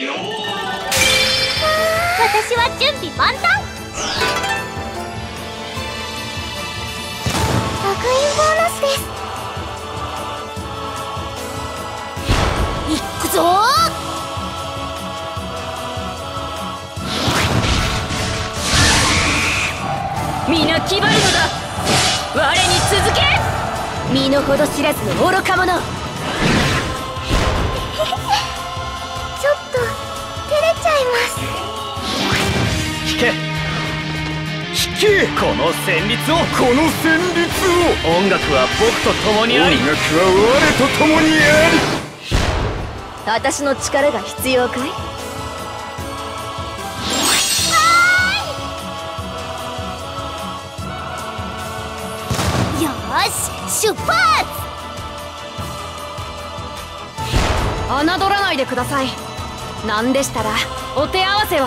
私は準備万端。学院ボーナスです。行くぞ。皆気張るのだ。我に続け。身の程知らずの愚か者ます引け。引け。この旋律を。この旋律を。音楽は僕と共にあり音楽は我と共にあり私の力が必要かい？よし出発！侮らないでください。なんでしたら？お手合わせを。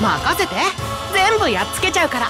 任せて。全部やっつけちゃうから。